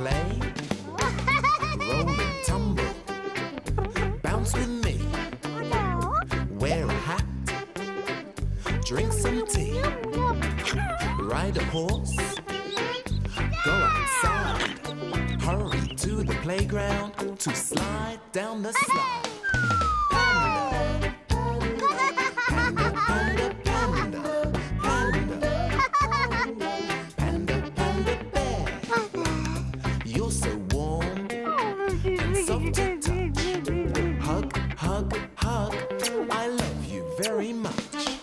roll and tumble. Bounce with me. Wear a hat. Drink some tea. Ride a horse. Go outside. Hurry to the playground to slide down the slide. very much.